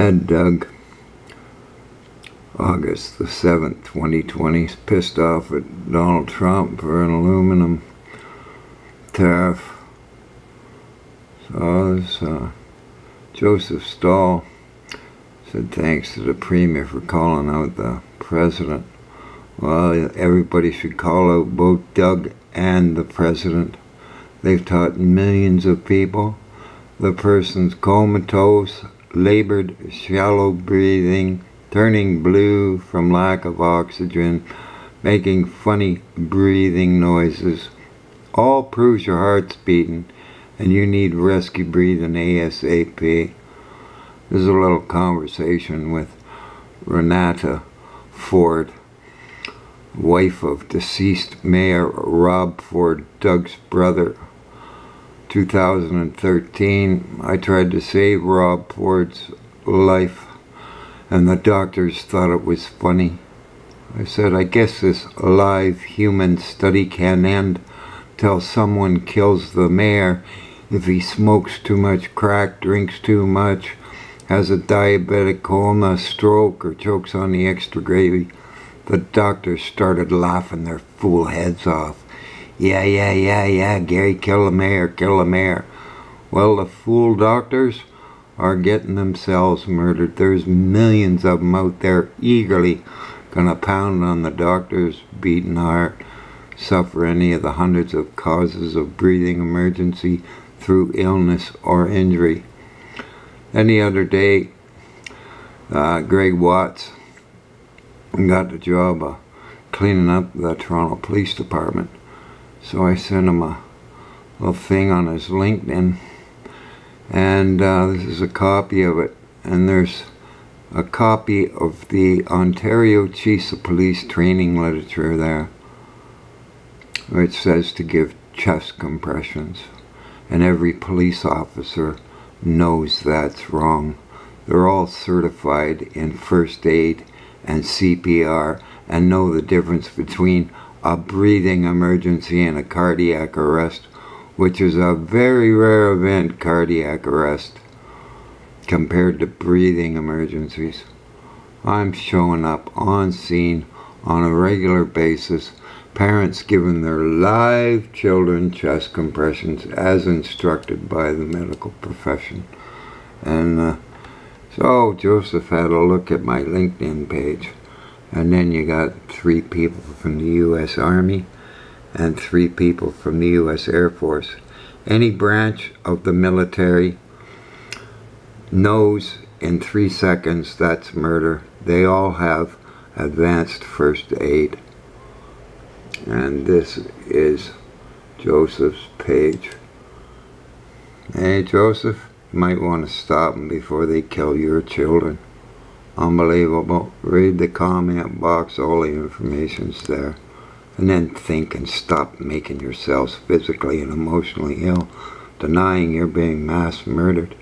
Ed Doug, August the 7th, 2020, pissed off at Donald Trump for an aluminum tariff. So this, uh, Joseph Stahl said thanks to the Premier for calling out the President. Well, everybody should call out both Doug and the President. They've taught millions of people. The person's comatose, labored, shallow breathing, turning blue from lack of oxygen, making funny breathing noises. All proves your heart's beating and you need rescue breathing ASAP. There's a little conversation with Renata Ford, wife of deceased Mayor Rob Ford, Doug's brother. 2013, I tried to save Rob Ford's life, and the doctors thought it was funny. I said, I guess this live human study can end till someone kills the mayor if he smokes too much crack, drinks too much, has a diabetic coma, stroke, or chokes on the extra gravy. The doctors started laughing their fool heads off. Yeah, yeah, yeah, yeah, Gary, kill the mayor, kill the mayor. Well, the fool doctors are getting themselves murdered. There's millions of them out there eagerly gonna pound on the doctor's beating heart, suffer any of the hundreds of causes of breathing emergency through illness or injury. Any other day, uh, Greg Watts got the job of cleaning up the Toronto Police Department. So I sent him a little thing on his LinkedIn, and uh, this is a copy of it. And there's a copy of the Ontario Chiefs of Police training literature there, which says to give chest compressions. And every police officer knows that's wrong. They're all certified in first aid and CPR and know the difference between a breathing emergency and a cardiac arrest, which is a very rare event, cardiac arrest, compared to breathing emergencies. I'm showing up on scene on a regular basis, parents giving their live children chest compressions as instructed by the medical profession. And uh, so Joseph had a look at my LinkedIn page. And then you got three people from the U.S. Army and three people from the U.S. Air Force. Any branch of the military knows in three seconds that's murder. They all have advanced first aid. And this is Joseph's page. Hey, Joseph, you might want to stop them before they kill your children. Unbelievable. Read the comment box, all the information's there. And then think and stop making yourselves physically and emotionally ill, denying you're being mass murdered.